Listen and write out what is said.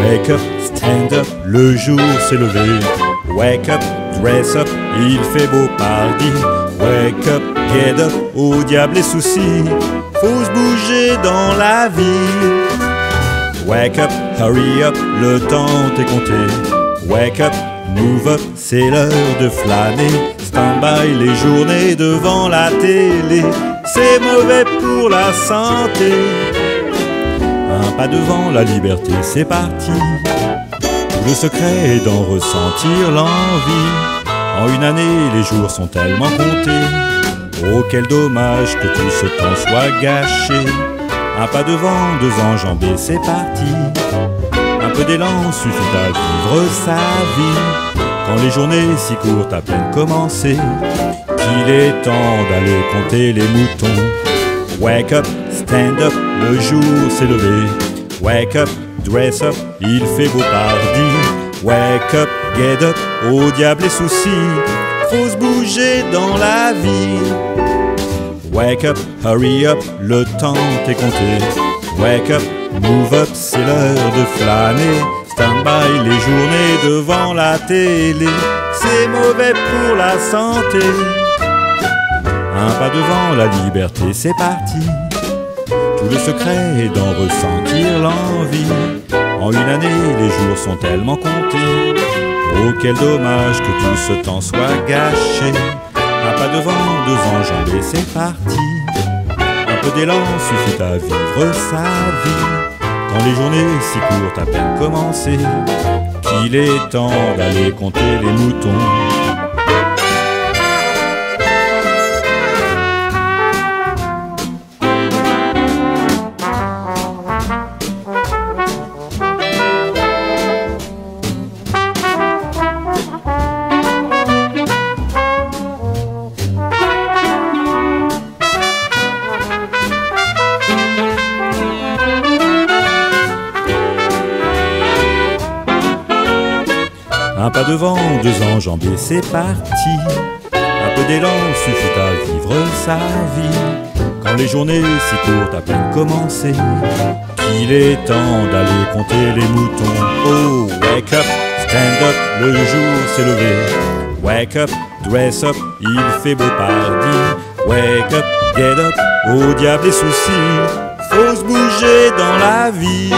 Wake up, stand up, le jour s'est levé. Wake up, dress up, il fait beau pardi. Wake up, get up, au diable les soucis. Faut se bouger dans la vie. Wake up, hurry up, le temps est compté. Wake up, move up, c'est l'heure de flâner. Stand by les journées devant la télé. C'est mauvais pour la santé. Un pas devant la liberté, c'est parti. Le secret est d'en ressentir l'envie. En une année, les jours sont tellement comptés. Oh, quel dommage que tout ce temps soit gâché. Un pas devant, deux enjambées, c'est parti. Un peu d'élan suffit à vivre sa vie. Quand les journées si courtes à peine commencées, qu'il est temps d'aller compter les moutons. Wake up, stand up, le jour s'est levé. Wake up, dress up, il fait beau pardi. Wake up, get up, au diable les soucis. Faut se bouger dans la vie. Wake up, hurry up, le temps est compté. Wake up, move up, c'est l'heure de flâner. Stand by les journées devant la télé. C'est mauvais pour la santé. Un pas devant la liberté, c'est parti. Tout le secret est d'en ressentir l'envie. En une année, les jours sont tellement comptés. Oh, quel dommage que tout ce temps soit gâché. Un pas devant, deux enjambées, c'est parti. Un peu d'élan suffit à vivre sa vie. Quand les journées si courtes à peine commencées, qu'il est temps d'aller compter les moutons. Un pas devant, deux enjambées, c'est parti. Un peu d'élan suffit à vivre sa vie. Quand les journées si courtes à peine commencées, qu'il est temps d'aller compter les moutons. Oh, wake up, stand up, le jour s'est levé. Wake up, dress up, il fait beau pardi. Wake up, get up, au diable les soucis. Faut se bouger dans la vie.